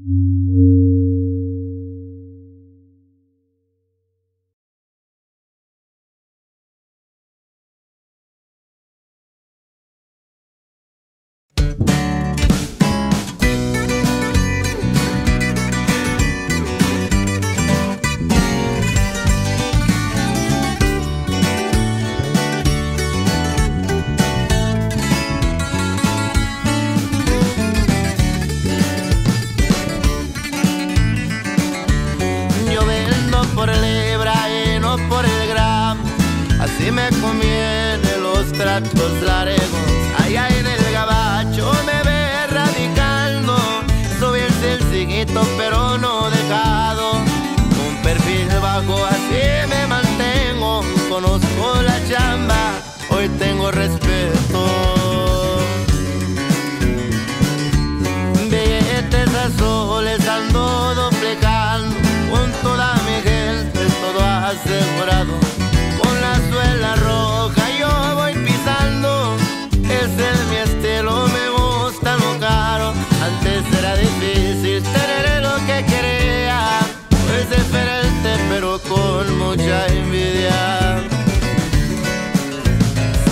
Yo Así me conviene los tratos largos. Allá en el gabacho me ve radicando. Soy el sencillito pero no dejado. Un perfil bajo así me mantengo. Conozco la chamba, hoy tengo respeto. Billetes azules ando duplicando Con toda mi gente todo asegurado mucha envidia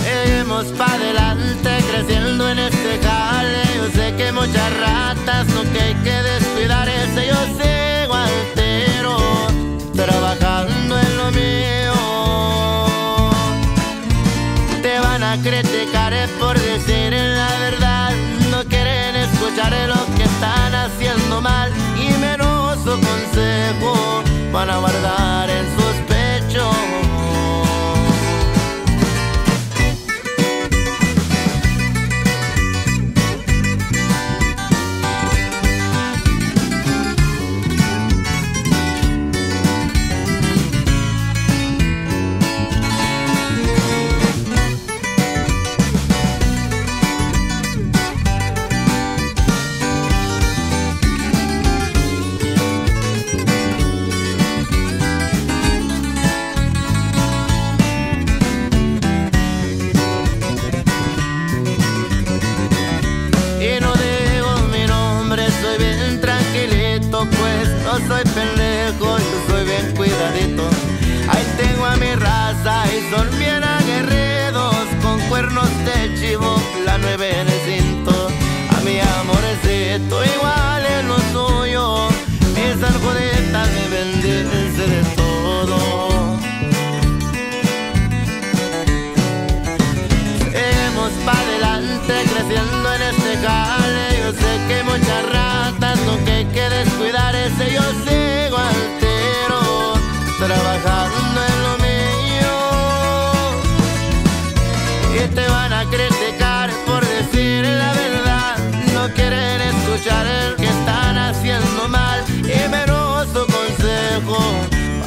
Seguimos para adelante creciendo en este jale. Yo sé que muchas ratas, no que hay que descuidar ese. Yo sigo altero, trabajando en lo mío. Te van a criticar es por decir la verdad. No quieren escuchar lo que están haciendo mal. Y menos su consejo van a guardar soy pendejo, yo soy bien cuidadito. Ahí tengo a mi raza y son bien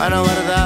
para guardar